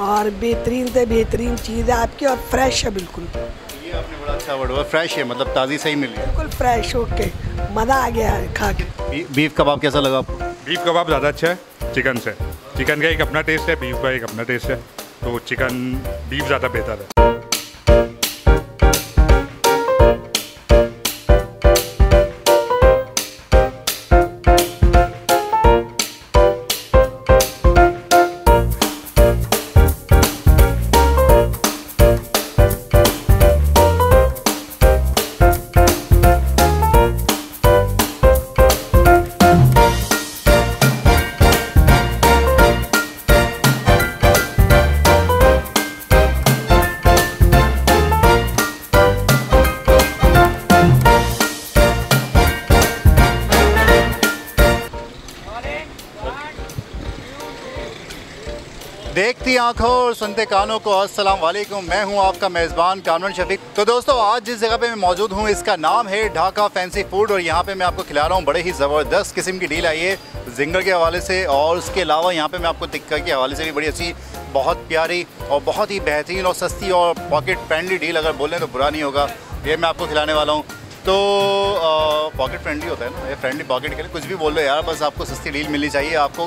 और बेहतरीन से बेहतरीन चीज़ है आपकी और फ्रेश है बिल्कुल। ये आपने बड़ा अच्छा वर्ड हुआ फ्रेश है मतलब ताज़ी सही मिली। बिल्कुल फ्रेश ओके मज़ा आ गया है खा के। बी, बीफ कबाब कैसा लगा आपको? बीफ कबाब ज़्यादा अच्छा है चिकन से। चिकन का एक अपना टेस्ट है बीफ का एक अपना टेस्ट है तो चिकन बीफ ज़्यादा बेहतर है। देखती आँखों और सुनते कानों को। अस्सलाम वालेकुम, मैं हूँ आपका मेज़बान कामरान शफीक। तो दोस्तों, आज जिस जगह पे मैं मौजूद हूँ, इसका नाम है ढाका फैंसी फ़ूड और यहाँ पे मैं आपको खिला रहा हूँ बड़े ही ज़बरदस्त किस्म की डील आई है जिंगर के हवाले से और उसके अलावा यहाँ पे मैं आपको टिक्का के हवाले से भी बड़ी अच्छी, बहुत प्यारी और बहुत ही बेहतरीन और सस्ती और पॉकेट फ्रेंडली डील अगर बोलें तो बुरा नहीं होगा। ये मैं आपको खिलाने वाला हूँ। तो पॉकेट फ्रेंडली होता है ना? ये फ्रेंडली पॉकेट के लिए कुछ भी बोल लो यार, बस आपको सस्ती डील मिलनी चाहिए, आपको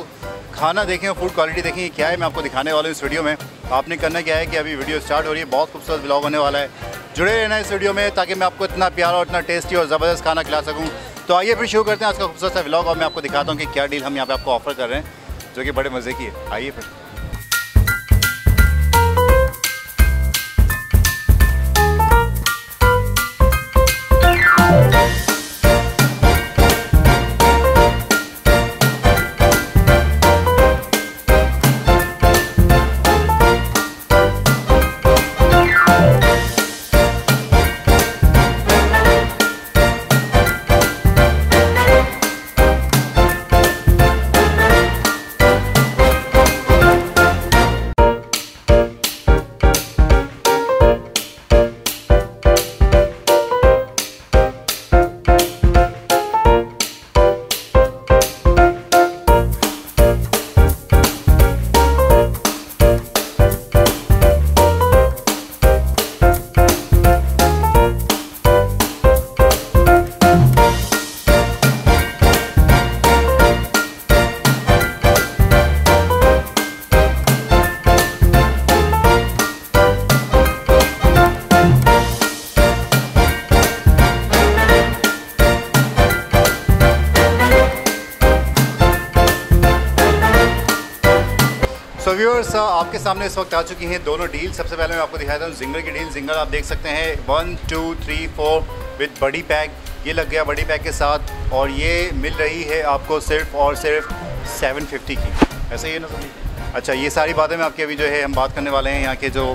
खाना देखें और फ़ूड क्वालिटी देखें क्या है, मैं आपको दिखाने वाला हूँ इस वीडियो में। आपने करना क्या है कि अभी वीडियो स्टार्ट हो रही है, बहुत खूबसूरत ब्लॉग होने वाला है। जुड़े रहना इस वीडियो में, ताकि मैं आपको इतना प्यारा और इतना टेस्टी और ज़बरदस्त खाना खिला सकूँ। तो आइए फिर शुरू करते हैं आज का खूबसूरत सा ब्लॉग और मैं आपको दिखाता हूँ कि क्या डील हम यहाँ पे आपको ऑफ़र कर रहे हैं, जो कि बड़े मज़े की है। आइए फिर। व्यूअर्स आपके सामने इस वक्त आ चुकी हैं दोनों डील सबसे पहले मैं आपको दिखाता हूँ जिंगर की डील जिंगर आप देख सकते हैं one two three four with बड़ी पैक ये लग गया बड़ी पैक के साथ और ये मिल रही है आपको सिर्फ़ और सिर्फ़ 750 की। ऐसे ही है ना सभी? अच्छा ये सारी बातें मैं आपके अभी जो है, हम बात करने वाले हैं। यहाँ के जो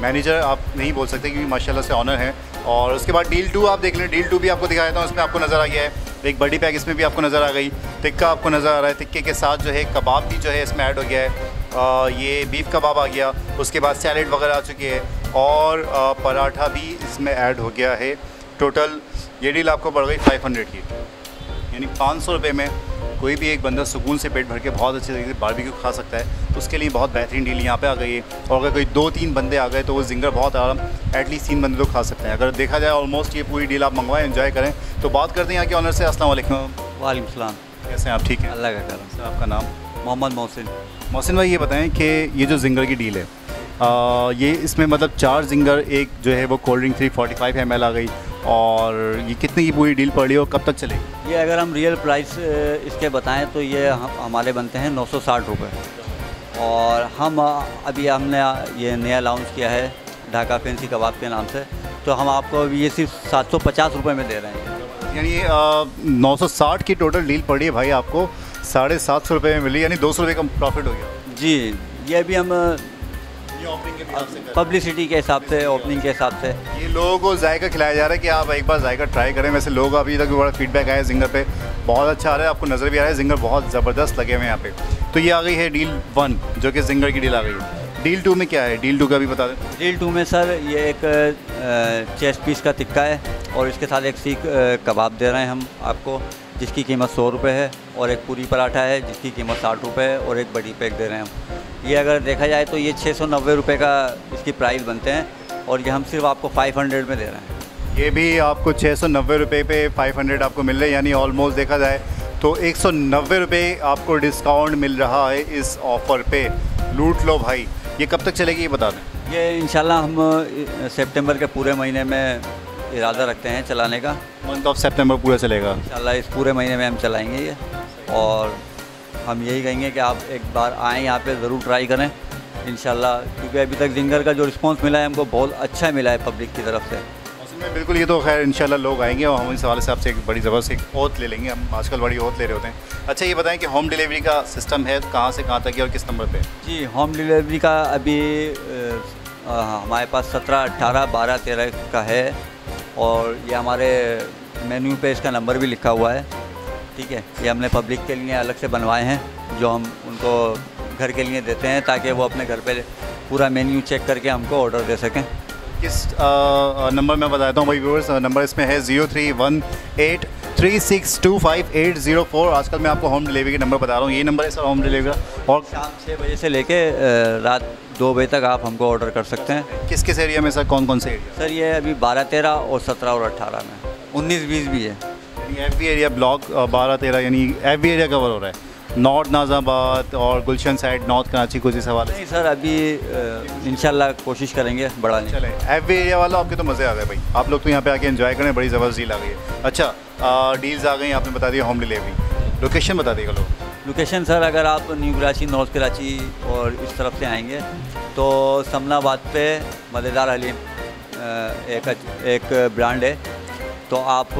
मैनेजर आप नहीं बोल सकते क्योंकि माशाल्लाह से ऑनर हैं। और उसके बाद डील टू आप देख लें। डील टू भी आपको दिखाया था, उसमें आपको नज़र आ गया है। एक बड़ी पैक इसमें भी आपको नज़र आ गई। टिक्का आपको नज़र आ रहा है। टिक्के के साथ जो है, कबाब भी जो है, इसमें ऐड हो गया है। आ, ये बीफ कबाब आ गया उसके बाद सैलेड वगैरह आ चुकी है और पराठा भी इसमें ऐड हो गया है। टोटल ये डील आपको पड़ गई 500 की। यानी पाँच सौ रुपये में कोई भी एक बंदा सुकून से पेट भर के बहुत अच्छे तरीके से बारबेक्यू खा सकता है। तो उसके लिए बहुत बेहतरीन डील यहाँ पे आ गई है। और अगर कोई दो तीन बंदे आ गए तो वो जिंगर बहुत आराम एटलीस्ट तीन बंदे तो खा सकते हैं। अगर देखा जाए ऑलमोस्ट ये पूरी डील आप मंगवाएँ एंजॉय करें तो बात करते हैं यहाँ के ऑनर से। असल वालेकुम। वालेकुम कैसे हैं आप? ठीक हैं? अल्लाह का करम। सर आपका नाम? मोहम्मद मोहसिन। मोहसिन भाई ये बताएँ कि ये जो जिंगर की डील है आ, ये इसमें मतलब चार जिंगर एक जो है वो cold drink three forty five M आ गई और ये कितने की पूरी डील पड़ी और कब तक चलेगी? ये अगर हम रियल प्राइस इसके बताएँ तो ये हम हमारे बनते हैं नौ सौ साठ रुपये और हम अभी हमने ये नया लॉन्च किया है ढाका फैंसी कबाब के नाम से तो हम आपको ये सिर्फ़ सात सौ पचास रुपये में दे रहे हैं। यानी नौ सौ साठ की टोटल डील पड़ी है भाई आपको साढ़े सात सौ रुपये में मिली यानी दो सौ रुपये का प्रॉफिट हो गया। जी ये अभी हम पब्लिसिटी के हिसाब से ओपनिंग के हिसाब से ये लोगों को जायका खिलाया जा रहा है कि आप एक बार जायका ट्राई करें। वैसे लोग अभी तक बड़ा फीडबैक आया है जिंगर पे। बहुत अच्छा आ रहा है आपको नज़र भी आ रहा है। जिंगर बहुत ज़बरदस्त लगे हुए हैं यहाँ पे। तो ये आ गई है डील वन जो कि जिंगर की डील आ गई है। डील टू में क्या है? डील टू का भी बता दें। डील टू में सर ये एक चेस्ट पीस का टिक्का है और इसके साथ एक सीख कबाब दे रहे हैं हम आपको। जिसकी कीमत सौ रुपये है और एक पूरी पराठा है जिसकी कीमत साठ रुपये है और एक बड़ी पैक दे रहे हैं हम। ये अगर देखा जाए तो ये छः सौ नब्बे रुपये का इसकी प्राइस बनते हैं और ये हम सिर्फ़ आपको फाइव हंड्रेड में दे रहे हैं। ये भी आपको छः सौ नब्बे रुपये पे फाइव हंड्रेड आपको मिल रहे हैं यानी ऑलमोस्ट देखा जाए तो एक सौ नब्बे रुपये आपको डिस्काउंट मिल रहा है इस ऑफ़र पे। लूट लो भाई। ये कब तक चलेगी ये बता दें। ये इंशाल्लाह हम सितंबर के पूरे महीने में इरादा रखते हैं चलाने का। मंथ ऑफ़ सितंबर पूरा चलेगा। इंशाल्लाह इस पूरे महीने में हम चलाएँगे ये। और हम यही कहेंगे कि आप एक बार आएँ यहाँ पे ज़रूर ट्राई करें। इंशाल्लाह क्योंकि अभी तक जिंगर का जो रिस्पांस मिला है हमको बहुत अच्छा मिला है पब्लिक की तरफ़ से। बिल्कुल ये तो खैर इंशाल्लाह लोग आएँगे और हम इस हवाले से आपसे एक बड़ी ज़बरदस्त एक ओत ले लेंगे। हम आजकल बड़ी ओत ले रहे होते हैं। अच्छा ये बताएँ कि होम डिलीवरी का सिस्टम है कहाँ से कहाँ तक है और किस नंबर पे जी होम डिलीवरी का अभी अ, हमारे पास सत्रह अट्ठारह बारह तेरह का है। और ये हमारे मेन्यू पे इसका नंबर भी लिखा हुआ है। ठीक है? ये हमने पब्लिक के लिए अलग से बनवाए हैं, जो हम उनको घर के लिए देते हैं, ताकि वो अपने घर पे पूरा मेन्यू चेक करके हमको ऑर्डर दे सकें। किस नंबर मैं बताता हूँ, भाई व्यूअर्स नंबर इसमें है zero three one eight three six two five eight zero four आजकल मैं आपको होम डिलीवरी के नंबर बता रहा हूँ। ये नंबर है सर होम डिलीवरी का। और शाम छः बजे से लेके रात दो बजे तक आप हमको ऑर्डर कर सकते हैं। किस किस एरिया में सर कौन कौन से एरिया सर ये अभी बारह तेरह और सत्रह और अट्ठारह में। उन्नीस बीस भी है। एफ़ एरिया ब्लॉक बारह तेरह यानी एफ़ एरिया कवर हो रहा है। नॉर्थ नाजाबाद और गुलशन साइड नॉर्थ कराची कुछ इस हवाले नहीं सर अभी इंशाल्लाह कोशिश करेंगे बढ़ाने। की। चले एफ़ एरिया वाला आपके तो मज़े आ गए भाई। आप लोग तो यहाँ पे आके एंजॉय करें बड़ी ज़बरदस्त डील आ गई है। अच्छा आ, डील्स आ गई आपने बता दिया होम डिलीवरी लोकेशन बता दिएगा लोग। लोकेशन सर अगर आप न्यू कराची नॉर्थ कराची और इस तरफ़ से आएँगे तो समनाबाद पे मज़ेदार हलीम एक एक ब्रांड है। तो आप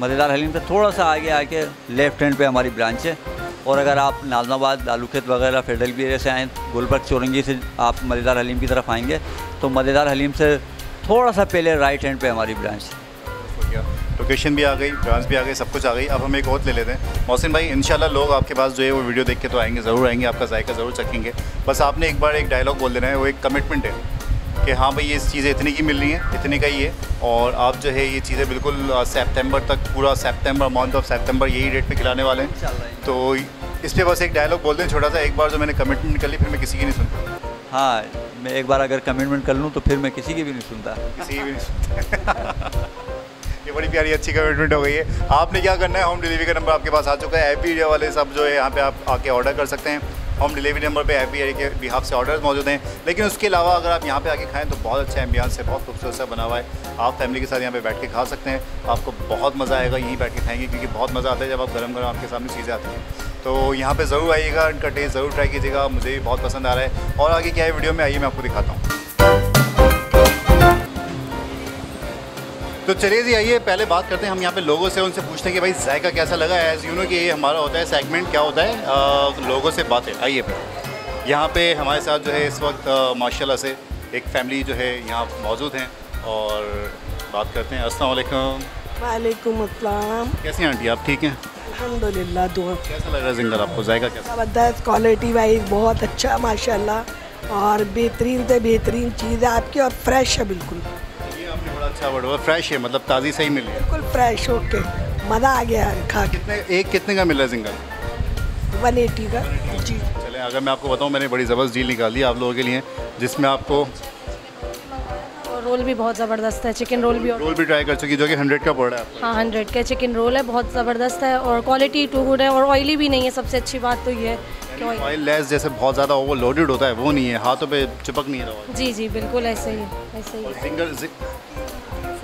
मज़ेदार हलीम से थोड़ा सा आगे आके लेफ़्ट हैंड पे हमारी ब्रांच है। और अगर आप नाजमाबाद लालूखेत वगैरह, फेडरल भी एरिया से आएँ, गुलबर्ग, चौरंगी से आप मज़ेदार हलीम की तरफ़ आएँगे तो मज़ेदार हलीम से थोड़ा सा पहले राइट हैंड पे हमारी ब्रांच है। लोकेशन भी आ गई ब्रांच भी आ गई, सब कुछ आ गई। अब हम एक और ले लेते हैं। मोहसिन भाई, इंशाल्लाह लोग आपके पास जो है वो वीडियो देख के तो आएँगे, ज़रूर आएँगे, आपका जायका ज़रूर चखेंगे। बस आपने एक बार एक डायलॉग बोल देना है, वो एक कमिटमेंट है। कि हाँ भाई ये चीज़ें इतने की मिल रही हैं इतने का ही है। और आप जो है ये चीज़ें बिल्कुल सितंबर तक पूरा सितंबर मंथ ऑफ़ सितंबर यही रेट पे खिलाने वाले हैं। तो इस पर बस एक डायलॉग बोल दें छोटा सा एक बार जो मैंने कमिटमेंट कर ली फिर मैं किसी की नहीं सुनता। हाँ मैं एक बार अगर कमिटमेंट कर लूँ तो फिर मैं किसी की भी नहीं सुनता। किसी की भी नहीं सुनता। ये बड़ी प्यारी अच्छी कमिटमेंट हो गई है। आपने क्या करना है? होम डिलीवरी का नंबर आपके पास आ चुका है। एरिया वाले सब जो है यहाँ पे आप आके ऑर्डर कर सकते हैं। होम डिलीवरी नंबर पे एफ़ के बिहाफ से ऑर्डर्स मौजूद हैं। लेकिन उसके अलावा अगर आप यहाँ पे आके खाएँ तो बहुत अच्छा एम्बियंस से बहुत खूबसूरत सा बना हुआ है। आप फैमिली के साथ यहाँ पे बैठ के खा सकते हैं। आपको बहुत मज़ा आएगा यहीं बैठ के खाएँगे, क्योंकि बहुत मज़ा आता है जब आप गर्म गर्म आपके सामने चीज़ें आती हैं। तो यहाँ पर ज़रूर आइएगा, इनका टेस्ट ज़रूर ट्राई कीजिएगा। मुझे भी बहुत पसंद आ रहा है। और आगे क्या है वीडियो में, आइए मैं आपको दिखाता हूँ। तो चलिए जी आइए पहले बात करते हैं हम यहाँ पे लोगों से उनसे पूछते हैं कि भाई जायका कैसा लगा? एज यू नो कि ये हमारा होता है सेगमेंट क्या होता है? अ, लोगों से बातें। आइए यहाँ पे हमारे साथ जो है इस वक्त माशाल्लाह से एक फैमिली जो है यहाँ मौजूद हैं और बात करते हैं। अस्सलाम वालेकुम। अस्सलाम। कैसी हैं आंटी आप ठीक हैं? अल्हम्दुलिल्लाह दुआ। कैसा लग रहा है जिंगर आपको? जायका कैसा? ज़बरदस्त क्वालिटी वाइज बहुत अच्छा माशाल्लाह। और बेहतरीन से बेहतरीन चीज़ है आपकी और फ्रेश है बिल्कुल। अच्छा वर्ड हुआ फ्रेश है मतलब ताज़ी सही मिल। है बिल्कुल फ्रेश ओके मज़ा आ गया खा कितने एक कितने का मिल है वन एटी का जी। चले अगर मैं आपको बताऊँ मैंने बड़ी ज़बरदस्त डील निकाली है आप लोगों के लिए जिसमें आपको और रोल भी बहुत ज़बरदस्त है चिकन रोल भी और रोल भी ट्राई कर चुकी जो कि हंड्रेड का पड़ रहा है हाँ हंड्रेड का चिकन रोल है बहुत ज़बरदस्त है और क्वालिटी टू गुड है और ऑयली भी नहीं है सबसे अच्छी बात तो ये है ऑयल लेस जैसे बहुत ज़्यादा ओवर लोडेड होता है वो नहीं है हाथों पे चिपक नहीं रहा जी जी बिल्कुल ऐसे ही ऐसे ही। सिंगल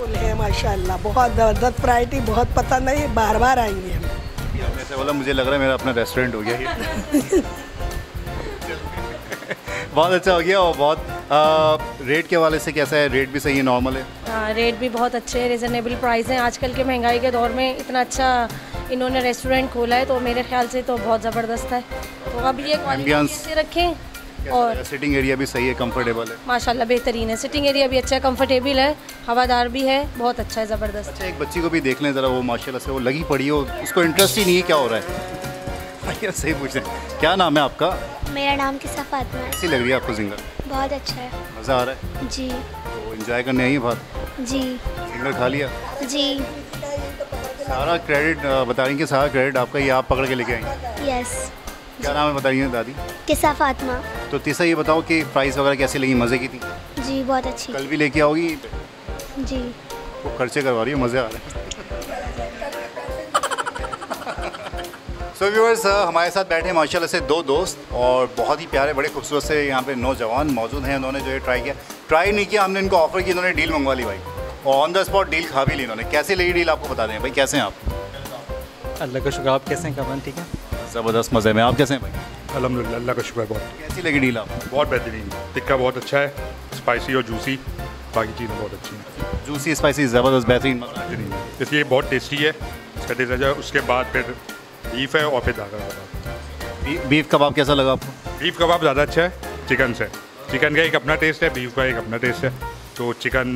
फुल है माशाल्लाह बहुत ज़बरदस्त वैरायटी बहुत पसंद है ये बार बार आएँगे हम। आपने बोला मुझे लग रहा है मेरा अपना रेस्टोरेंट हो गया ये। बहुत अच्छा हो गया और बहुत आ, रेट के हवाले से कैसा है? रेट भी सही है नॉर्मल है? हाँ रेट भी बहुत अच्छे हैं रिजनेबल प्राइस हैं। आजकल के महँगाई के दौर में इतना अच्छा इन्होंने रेस्टोरेंट खोला है तो मेरे ख्याल से तो बहुत ज़बरदस्त है। तो अब ये क्वालिटी रखें। और सिटिंग एरिया भी सही है कंफर्टेबल है। माशाल्लाह बेहतरीन है। सिटिंग एरिया भी अच्छा है कंफर्टेबल है हवादार भी है बहुत अच्छा है ज़बरदस्त। अच्छा एक बच्ची को भी देख लें ज़रा वो माशाल्लाह से वो लगी पड़ी हो उसको इंटरेस्ट ही नहीं है क्या हो रहा है? भैया सही पूछ रहे हैं। क्या नाम है आपका? मेरा नाम किसा फातिमा है। कैसी लग रही है आपको सिंगर? बहुत अच्छा है। मज़ा आ रहा है? जी। तो इन्जॉय करने आई बात? जी। सिंगर खा लिया? जी। सारा क्रेडिट बता रही कि सारा क्रेडिट आपका ये आप पकड़ के लेके आएँगे यस क्या नाम है बताइए दादी? किस्सा फातिमा। तो तीसरा ये बताओ कि प्राइस वगैरह कैसी लगी? मज़े की थी? जी बहुत अच्छी। कल भी लेके आओगी? जी। वो खर्चे करवा रही है मज़े आ रहे हैं। सो व्यूअर्स हमारे साथ बैठे हैं माशाल्लाह से दो दोस्त और बहुत ही प्यारे बड़े खूबसूरत से यहाँ पे नौजवान मौजूद हैं उन्होंने जो है ट्राई किया। ट्राई नहीं किया हमने इनको ऑफ़र की इन्होंने डील मंगवा ली भाई। और ऑन द स्पॉट डील खा भी ली इन्होंने। कैसे लगी डील आपको बता दें भाई कैसे हैं आप? अल्लाह का शुक्र आप कैसे हैं कमन ठीक है? ज़बरदस्त मज़े में। आप कैसे हैं भाई? अलहमदिल्ला अल्लाह का शुक्र है बहुत। कैसी लगी डील बहुत बेहतरीन। टिक्का बहुत अच्छा है स्पाइसी और जूसी बाकी चीज़ें बहुत अच्छी हैं। जूसी स्पाइसी ज़बरदस्त बेहतरीन इसलिए बहुत टेस्टी है। इसका टेस्ट अच्छा उसके बाद फिर बीफ है और फिर दागा कबाब। बीफ कबाब कैसा लगा आपको? बीफ कबाब ज़्यादा अच्छा है चिकन से। चिकन का एक अपना टेस्ट है बीफ का एक अपना टेस्ट है। तो चिकन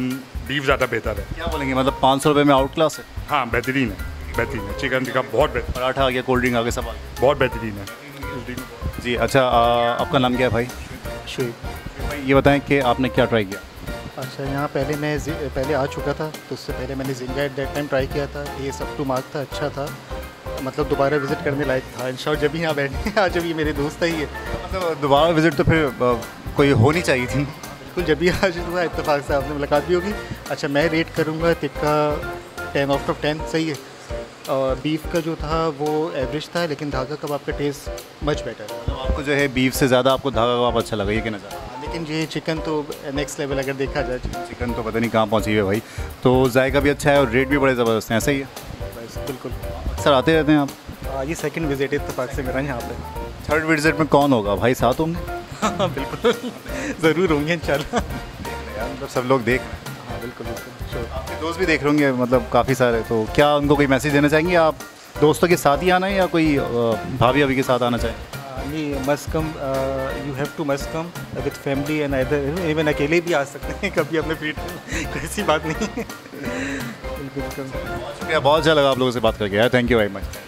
बीफ ज़्यादा बेहतर है। क्या बोलेंगे मतलब पाँच सौ रुपये में आउट क्लास है? हाँ बेहतरीन है। बेहतरीन है। चिकन टिक्का बहुत बेहतर पराठा आ गया कोल्ड ड्रिंक आ गया सब बहुत बेहतरीन है। जी अच्छा आ, आपका नाम क्या है भाई? शुभ। भाई ये बताएँ कि आपने क्या ट्राई किया? अच्छा यहाँ पहले मैं पहले आ चुका था तो उससे पहले मैंने जिंगा एट दैट टाइम ट्राई किया था। ये सब टू मार्क था अच्छा था। मतलब दोबारा विज़िट करने लायक था। इन जब भी यहाँ बैठे आज जब ये मेरे दोस्त ही है। मतलब दोबारा विज़िट तो फिर कोई होनी चाहिए थी। बिल्कुल जब भी आज हुआ इतफाक़ से आपने मुलाकात भी होगी। अच्छा मैं रेट करूँगा tikka ten out of ten सही है। बीफ का जो था वो एवरेज था लेकिन धागा कबाब का टेस्ट मच बेटर है मतलब आपको जो है बीफ से ज़्यादा आपको धागा कबाब अच्छा लगा ये कहना चाहता लेकिन ये चिकन तो नेक्स्ट लेवल अगर देखा जाए चिकन तो पता नहीं कहाँ पहुँची है भाई। तो जायका भी अच्छा है और रेट भी बड़े ज़बरदस्त हैं ऐसा ही है? बिल्कुल। अक्सर आते रहते हैं आप? आ, ये सेकंड विज़िट है इत्तेफाक से मेरा यहाँ पे। थर्ड विज़िट में कौन होगा? भाई साथ होंगे? हाँ बिल्कुल। ज़रूर होंगे इंशाल्लाह। यार मतलब सब लोग देख रहे हैं हाँ। बिल्कुल बिल्कुल। आपके दोस्त भी देख रहे होंगे मतलब काफ़ी सारे तो क्या उनको कोई मैसेज देना चाहेंगे? आप दोस्तों के साथ ही आना है या कोई भाभी अभी के साथ आना चाहें? नहीं must come you have to must come with family and other even अकेले भी आ सकते हैं कभी अपने फीट कोई ऐसी बात नहीं। बिल्कुल बहुत अच्छा लगा आप लोगों से बात करके यार थैंक यू वेरी मच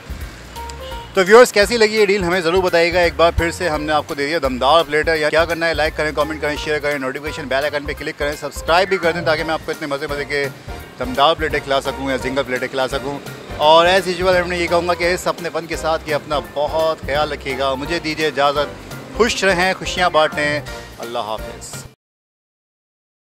तो व्यूअर्स कैसी लगी ये डील हमें ज़रूर बताइएगा। एक बार फिर से हमने आपको दे दिया दमदार प्लेटर या क्या करना है? लाइक करें कमेंट करें शेयर करें नोटिफिकेशन बेल आइकन पे क्लिक करें सब्सक्राइब भी कर दें ताकि मैं आपको इतने मज़े मज़े के दमदार प्लेटें खिला सकूँ या सिंगल प्लेटें खिला सकूँ। और एज यूजल हमने ये कहूँगा कि इस अपने फन के साथ कि अपना बहुत ख्याल रखिएगा। मुझे दीजिए इजाज़त। खुश रहें, खुशियाँ बांटें। अल्लाह हाफिज़।